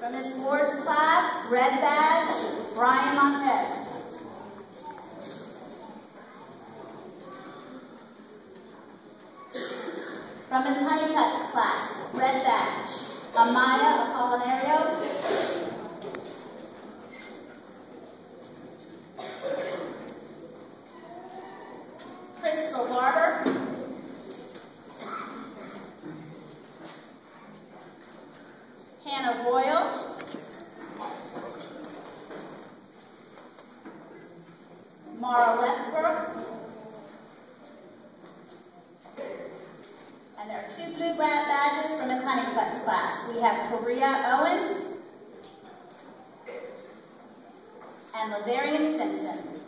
From his sports class, red badge, Brian Montez. From his Honeycutt's class, red badge, Amaya Apolinario. Crystal Barber. Hannah Royal. Mara Westbrook. And there are two blue grant badges from Miss Honeycutt's class. We have Korea Owens and Ladarian Simpson.